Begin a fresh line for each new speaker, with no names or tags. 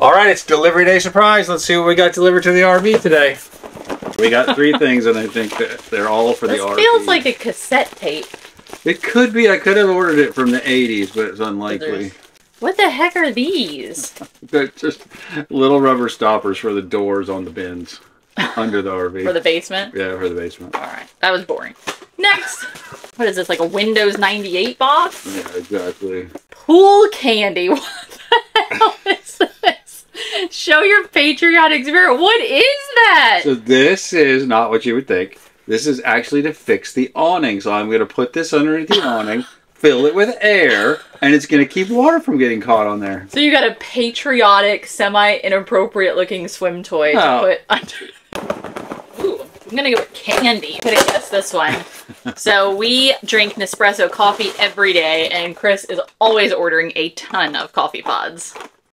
All right, it's delivery day surprise. Let's see what we got delivered to the RV today. We got three things, and I think that they're all for the RV.
This
RV.
feels like a cassette tape.
It could be. I could have ordered it from the 80s, but it's unlikely.
What the heck are these?
They're just little rubber stoppers for the doors on the bins under the RV.
For the basement?
yeah, for the basement.
Alright, that was boring. Next! What is this, like a Windows 98 box?
Yeah, exactly.
Pool candy. What the hell is this? Show your patriotic spirit. What is that?
So this is not what you would think. This is actually to fix the awning. So I'm going to put this underneath the awning, fill it with air, and it's going to keep water from getting caught on there.
So you got a patriotic, semi-inappropriate looking swim toy to
Oh.
put under. Ooh, I'm gonna go with candy. Couldn't guess this one. so we drink Nespresso coffee every day, and Chris is always ordering a ton of coffee pods.